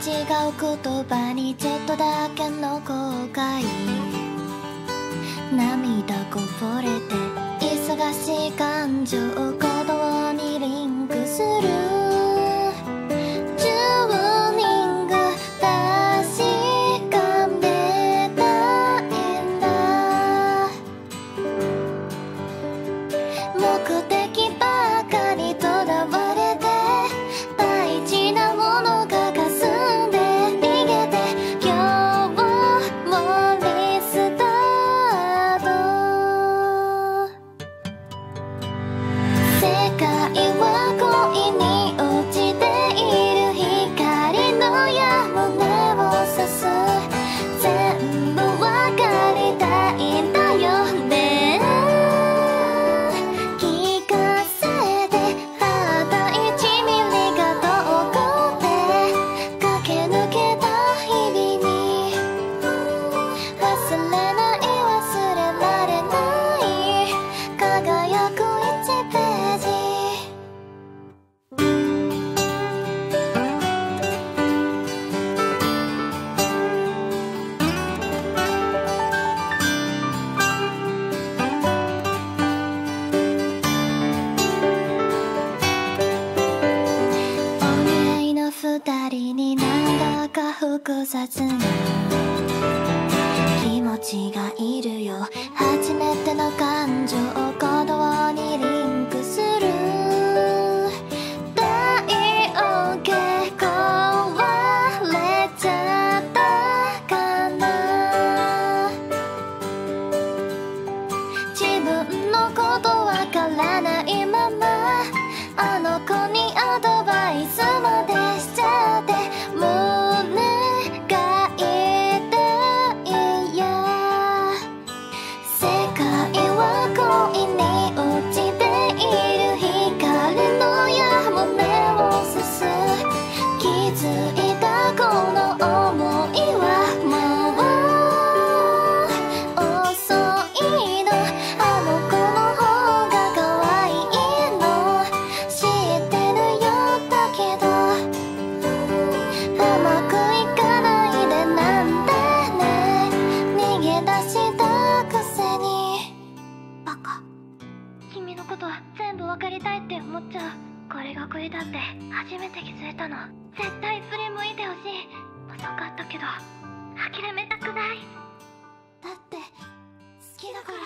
違う言葉にちょっとだけの後悔涙こぼれて忙しい感情を鼓動に複雑な気持ちがいるよ初めての感情を鼓動にリンクする大音け壊れちゃったかな？自分のことわからないままあの子にアドバイス全部別れたいって思っちゃう。これが恋だって初めて気づいたの。絶対振り向いてほしい。遅かったけど諦めたくない。だって好きだから。